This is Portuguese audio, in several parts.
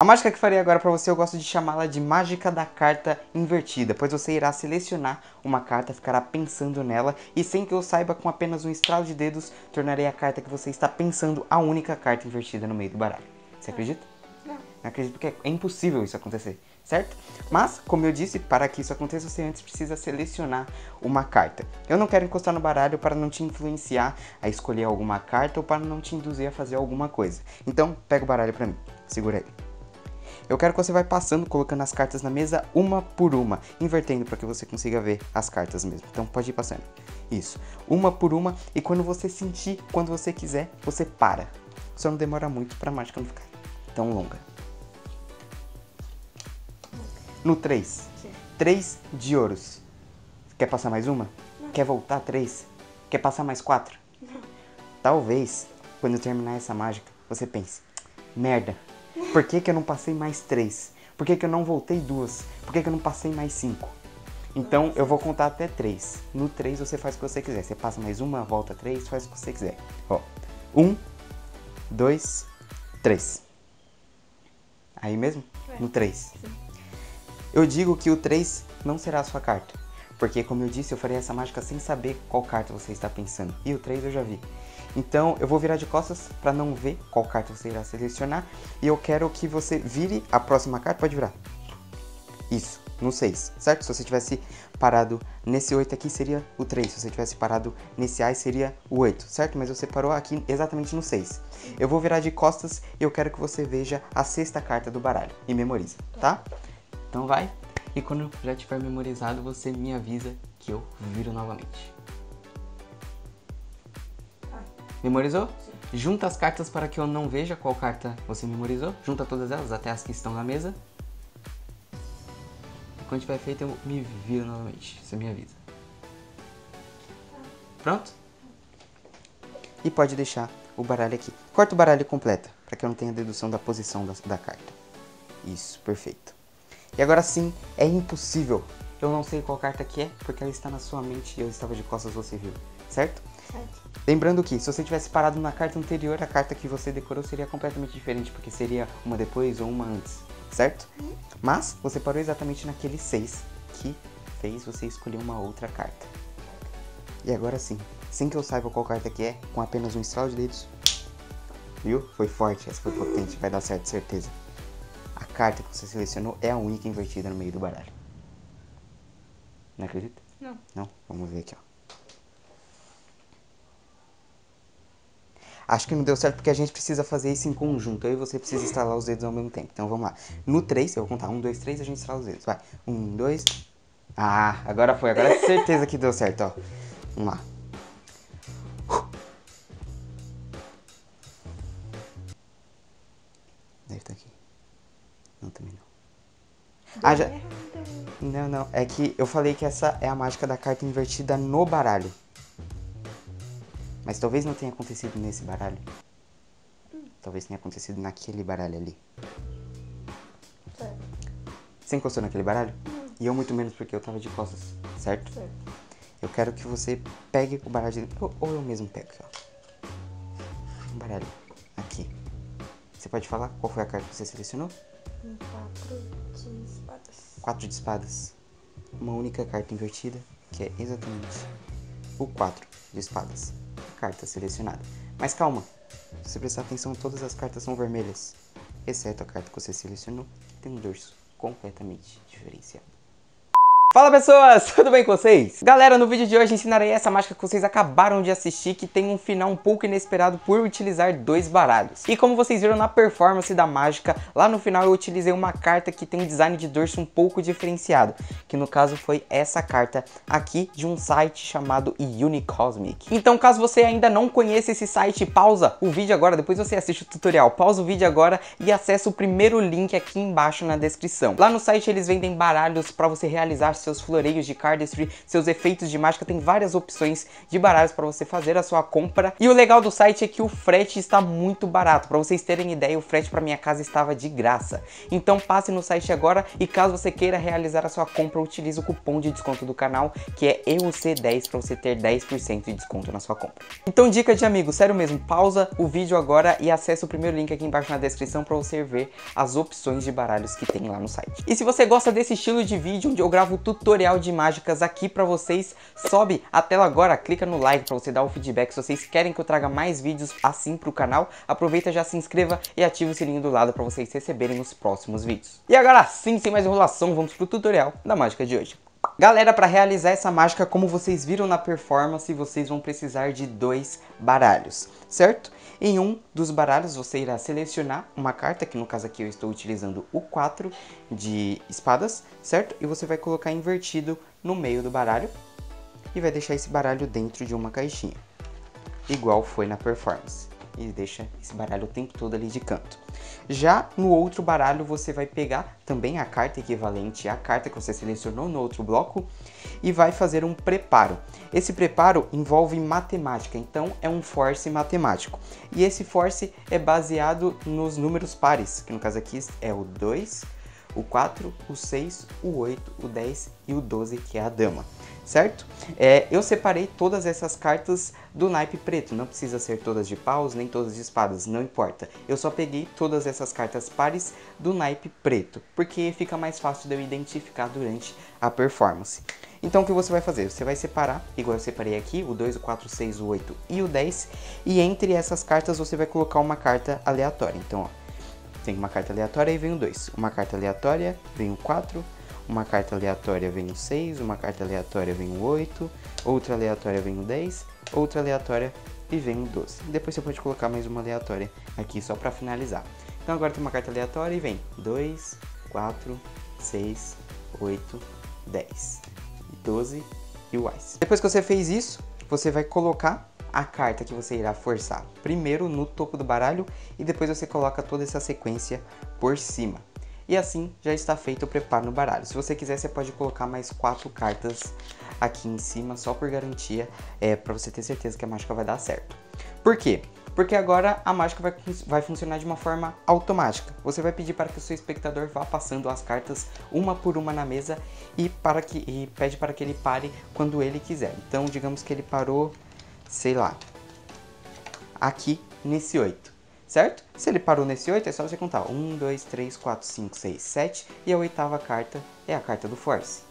A mágica que farei agora para você eu gosto de chamá-la de mágica da carta invertida, pois você irá selecionar uma carta, ficará pensando nela e sem que eu saiba com apenas um estralo de dedos, tornarei a carta que você está pensando a única carta invertida no meio do baralho. Você acredita? Não. Não acredito porque é impossível isso acontecer, certo? Mas, como eu disse, para que isso aconteça, você antes precisa selecionar uma carta. Eu não quero encostar no baralho para não te influenciar a escolher alguma carta ou para não te induzir a fazer alguma coisa. Então, pega o baralho para mim, segura ele. Eu quero que você vai passando, colocando as cartas na mesa uma por uma, invertendo para que você consiga ver as cartas mesmo. Então pode ir passando. Isso. Uma por uma e quando você sentir, quando você quiser, você para. Só não demora muito para a mágica não ficar tão longa. No 3. 3 de ouros. Quer passar mais uma? Não. Quer voltar 3? Quer passar mais 4? Não. Talvez, quando terminar essa mágica, você pense: merda, por que, que eu não passei mais três? Por que, que eu não voltei duas? Por que, que eu não passei mais cinco? Então eu vou contar até três. No três você faz o que você quiser. Você passa mais uma, volta três, faz o que você quiser. Ó, um, dois, três. Aí mesmo? É. No três. Sim. Eu digo que o 3 não será a sua carta. Porque, como eu disse, eu farei essa mágica sem saber qual carta você está pensando. E o 3 eu já vi. Então, eu vou virar de costas para não ver qual carta você irá selecionar. E eu quero que você vire a próxima carta. Pode virar. Isso, no 6, certo? Se você tivesse parado nesse 8 aqui, seria o 3. Se você tivesse parado nesse A, seria o 8, certo? Mas você parou aqui exatamente no 6. Eu vou virar de costas e eu quero que você veja a sexta carta do baralho. E memoriza, tá? Então vai. E quando já tiver memorizado, você me avisa que eu viro novamente. Vai. Memorizou? Sim. Junta as cartas para que eu não veja qual carta você memorizou. Junta todas elas, até as que estão na mesa. E quando tiver feito, eu me viro novamente. Você me avisa. Pronto? E pode deixar o baralho aqui. Corta o baralho completa, para que eu não tenha dedução da posição da, da carta. Isso, perfeito. E agora sim, é impossível. Eu não sei qual carta que é, porque ela está na sua mente e eu estava de costas, você viu. Certo? Certo. Lembrando que, se você tivesse parado na carta anterior, a carta que você decorou seria completamente diferente, porque seria uma depois ou uma antes, certo? Mas você parou exatamente naquele 6 que fez você escolher uma outra carta. E agora sim, sem que eu saiba qual carta que é, com apenas um estralo de dedos. Viu? Foi forte, essa foi potente, vai dar certo, certeza. Carta que você selecionou é a única invertida no meio do baralho. Não acredita? Não. Não? Vamos ver aqui, ó. Acho que não deu certo porque a gente precisa fazer isso em conjunto. Eu e você precisa estralar os dedos ao mesmo tempo. Então vamos lá. No 3, eu vou contar. 1, 2, 3, a gente estrala os dedos. Vai. 1, 2. Ah, agora foi. Agora é certeza que deu certo, ó. Vamos lá. Deve estar aqui. Não, também não. Ah, já. Não, não. É que eu falei que essa é a mágica da carta invertida no baralho. Mas talvez não tenha acontecido nesse baralho. Talvez tenha acontecido naquele baralho ali. Certo. Você encostou naquele baralho? E eu muito menos porque eu tava de costas, certo? Certo. Eu quero que você pegue o baralho de... ou, ou eu mesmo pego aqui, ó. Um baralho. Aqui. Você pode falar qual foi a carta que você selecionou? Um quatro de espadas. Quatro de espadas. Uma única carta invertida, que é exatamente o 4 de espadas. Carta selecionada. Mas calma, se você prestar atenção, todas as cartas são vermelhas, exceto a carta que você selecionou, que tem um dorso completamente diferenciado. Fala pessoas, tudo bem com vocês? Galera, no vídeo de hoje ensinarei essa mágica que vocês acabaram de assistir que tem um final um pouco inesperado por utilizar dois baralhos. E como vocês viram na performance da mágica, lá no final eu utilizei uma carta que tem um design de dorso um pouco diferenciado, que no caso foi essa carta aqui de um site chamado Unicosmic. Então caso você ainda não conheça esse site, pausa o vídeo agora, depois você assiste o tutorial, pausa o vídeo agora e acessa o primeiro link aqui embaixo na descrição. Lá no site eles vendem baralhos para você realizar seus floreios de cardistry, seus efeitos de mágica, tem várias opções de baralhos para você fazer a sua compra. E o legal do site é que o frete está muito barato. Para vocês terem ideia, o frete para minha casa estava de graça. Então passe no site agora e caso você queira realizar a sua compra, utilize o cupom de desconto do canal, que é EUC10 para você ter 10% de desconto na sua compra. Então dica de amigo, sério mesmo, pausa o vídeo agora e acesse o primeiro link aqui embaixo na descrição para você ver as opções de baralhos que tem lá no site. E se você gosta desse estilo de vídeo onde eu gravo tutorial de mágicas aqui para vocês, sobe a tela agora, clica no like para você dar o feedback se vocês querem que eu traga mais vídeos assim pro canal. Aproveita, já se inscreva e ative o sininho do lado para vocês receberem os próximos vídeos. E agora sim, sem mais enrolação, vamos pro tutorial da mágica de hoje. Galera, para realizar essa mágica, como vocês viram na performance, vocês vão precisar de dois baralhos, certo? Em um dos baralhos você irá selecionar uma carta, que no caso aqui eu estou utilizando o 4 de espadas, certo? E você vai colocar invertido no meio do baralho e vai deixar esse baralho dentro de uma caixinha, igual foi na performance. E deixa esse baralho o tempo todo ali de canto. Já no outro baralho você vai pegar também a carta equivalente à carta que você selecionou no outro bloco e vai fazer um preparo. Esse preparo envolve matemática, então é um force matemático. E esse force é baseado nos números pares, que no caso aqui é o 2, o 4, o 6, o 8, o 10 e o 12, que é a dama certo? É, eu separei todas essas cartas do naipe preto, não precisa ser todas de paus, nem todas de espadas, não importa. Eu só peguei todas essas cartas pares do naipe preto, porque fica mais fácil de eu identificar durante a performance. Então o que você vai fazer? Você vai separar, igual eu separei aqui, o 2, o 4, o 6, o 8 e o 10, e entre essas cartas você vai colocar uma carta aleatória. Então, ó, tem uma carta aleatória e vem o 2. Uma carta aleatória, vem o 4, uma carta aleatória vem o 6, uma carta aleatória vem o 8, outra aleatória vem o 10, outra aleatória e vem o 12. Depois você pode colocar mais uma aleatória aqui só para finalizar. Então agora tem uma carta aleatória e vem 2, 4, 6, 8, 10, 12 e o Ice. Depois que você fez isso, você vai colocar a carta que você irá forçar primeiro no topo do baralho e depois você coloca toda essa sequência por cima. E assim já está feito o preparo no baralho. Se você quiser, você pode colocar mais quatro cartas aqui em cima, só por garantia, é, para você ter certeza que a mágica vai dar certo. Por quê? Porque agora a mágica vai, vai funcionar de uma forma automática. Você vai pedir para que o seu espectador vá passando as cartas uma por uma na mesa e, para que, e pede para que ele pare quando ele quiser. Então, digamos que ele parou, sei lá, aqui nesse 8 certo? Se ele parou nesse 8, é só você contar 1, 2, 3, 4, 5, 6, 7 e a oitava carta é a carta do Force.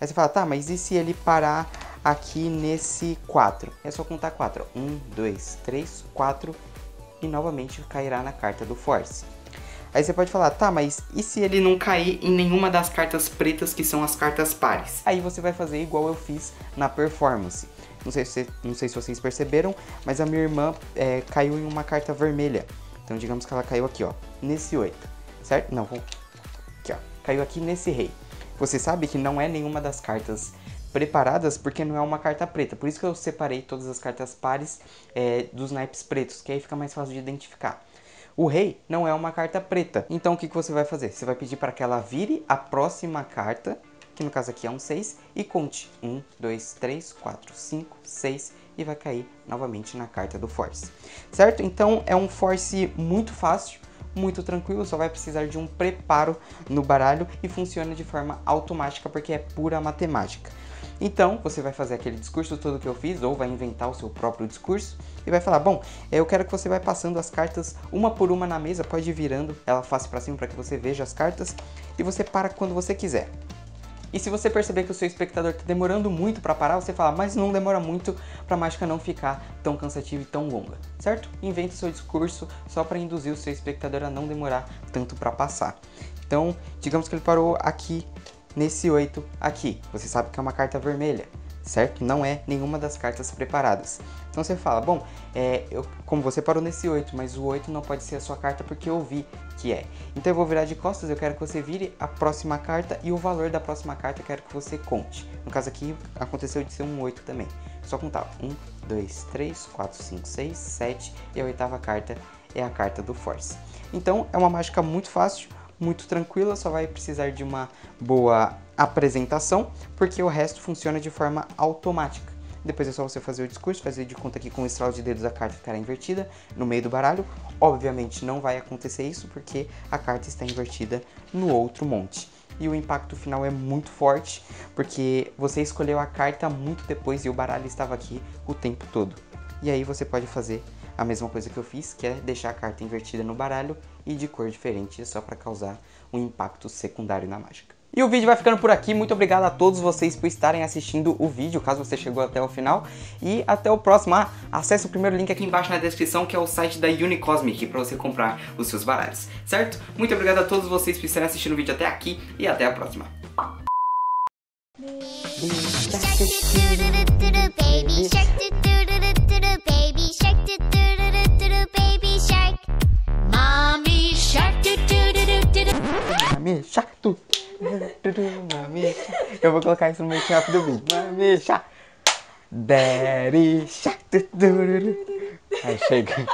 Aí você fala, tá, mas e se ele parar aqui nesse 4? É só contar 4. 1, 2, 3, 4 e novamente cairá na carta do Force. Aí você pode falar, tá, mas e se ele não cair em nenhuma das cartas pretas que são as cartas pares? Aí você vai fazer igual eu fiz na performance. Não sei se, não sei se vocês perceberam, mas a minha irmã é, caiu em uma carta vermelha. Então digamos que ela caiu aqui, ó, nesse 8, certo? Não, aqui, ó, caiu aqui nesse rei. Você sabe que não é nenhuma das cartas preparadas porque não é uma carta preta. Por isso que eu separei todas as cartas pares é, dos naipes pretos, que aí fica mais fácil de identificar. O rei não é uma carta preta. Então o que, que você vai fazer? Você vai pedir para que ela vire a próxima carta, que no caso aqui é um 6, e conte 1, 2, 3, 4, 5, 6 e vai cair novamente na carta do Force. Certo? Então é um Force muito fácil, muito tranquilo, só vai precisar de um preparo no baralho e funciona de forma automática porque é pura matemática. Então, você vai fazer aquele discurso todo que eu fiz, ou vai inventar o seu próprio discurso, e vai falar, bom, eu quero que você vai passando as cartas uma por uma na mesa, pode ir virando ela face para cima para que você veja as cartas, e você para quando você quiser. E se você perceber que o seu espectador está demorando muito para parar, você fala, mas não demora muito para a mágica não ficar tão cansativa e tão longa, certo? Invente seu discurso só para induzir o seu espectador a não demorar tanto para passar. Então, digamos que ele parou aqui nesse 8 aqui. Você sabe que é uma carta vermelha, certo? Não é nenhuma das cartas preparadas. Então você fala, bom, é, eu, como você parou nesse 8, mas o 8 não pode ser a sua carta porque eu vi que é. Então eu vou virar de costas, eu quero que você vire a próxima carta e o valor da próxima carta eu quero que você conte. No caso aqui, aconteceu de ser um 8 também. Só contar 1, 2, 3, 4, 5, 6, 7 e a oitava carta é a carta do Force. Então é uma mágica muito fácil, muito tranquila, só vai precisar de uma boa apresentação, porque o resto funciona de forma automática. Depois é só você fazer o discurso, fazer de conta que com o estralo de dedos a carta ficará invertida no meio do baralho. Obviamente não vai acontecer isso porque a carta está invertida no outro monte. E o impacto final é muito forte, porque você escolheu a carta muito depois e o baralho estava aqui o tempo todo. E aí você pode fazer a mesma coisa que eu fiz, que é deixar a carta invertida no baralho e de cor diferente, só para causar um impacto secundário na mágica. E o vídeo vai ficando por aqui. Muito obrigado a todos vocês por estarem assistindo o vídeo, caso você chegou até o final. E até o próximo. Ah, acesse o primeiro link aqui embaixo na descrição, que é o site da Unicosmic, para você comprar os seus baralhos, certo? Muito obrigado a todos vocês por estarem assistindo o vídeo até aqui e até a próxima. Vou colocar isso no meio rápido do vídeo. Mami chato. Daddy. Aí chega.